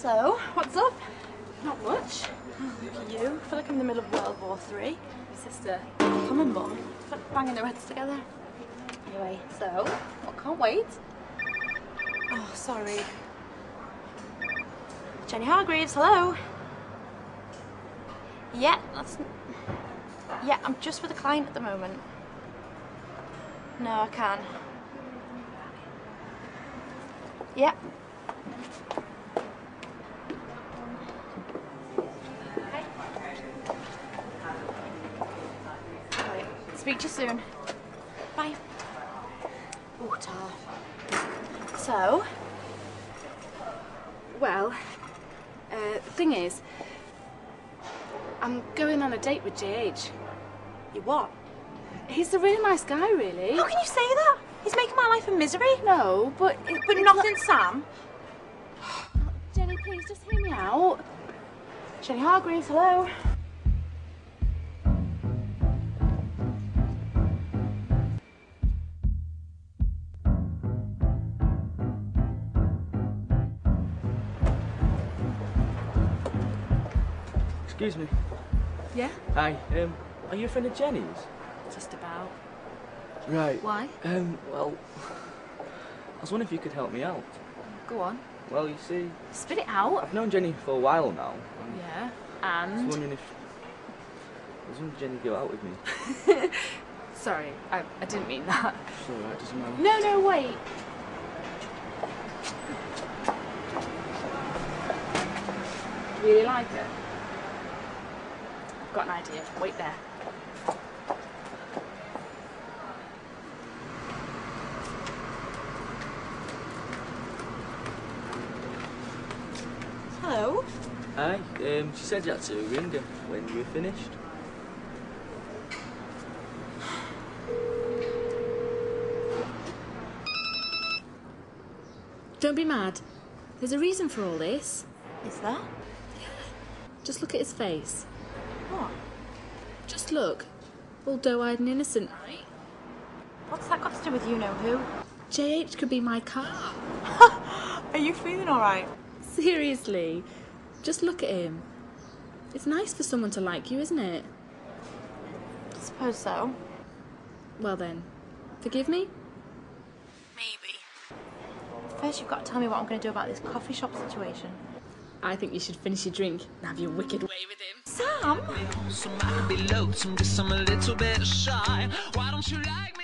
So, what's up? Not much. Look at you. I feel like I'm in the middle of World War Three. My sister. Bun. It's like banging their heads together. Anyway, so, I can't wait. Oh, sorry. Jenny Hargreaves, hello. Yeah, that's. Yeah, I'm just with a client at the moment. No, I can. Yeah. Speak to you soon. Bye. Oh, tar. So, well, uh, the thing is, I'm going on a date with JH. You what? He's a really nice guy, really. How can you say that? He's making my life a misery. No, but it, But nothing, Sam. Jenny, please just hear me out. Jenny Hargreaves, hello. Excuse me. Yeah. Hi. Um, are you a friend of Jenny's? Just about. Right. Why? Um, well, I was wondering if you could help me out. Go on. Well, you see, Spit it out. I've known Jenny for a while now. Yeah. And? I was wondering if I was wondering if Jenny would go out with me. Sorry, I, I didn't mean that. It's alright, doesn't matter. No, no, wait. Really like it? I've got an idea. Wait there. Hello. Hi. Um, she said you had to ring her when you were finished. Don't be mad. There's a reason for all this. Is that? Just look at his face. What? Just look. All doe-eyed and innocent, right? What's that got to do with you know who? JH could be my car. Are you feeling alright? Seriously. Just look at him. It's nice for someone to like you, isn't it? I suppose so. Well then, forgive me? Maybe. First, you've got to tell me what I'm going to do about this coffee shop situation. I think you should finish your drink and have your wicked way with him. Sam? Some I could be loathsome, guess I'm a little bit shy. Why don't you like me?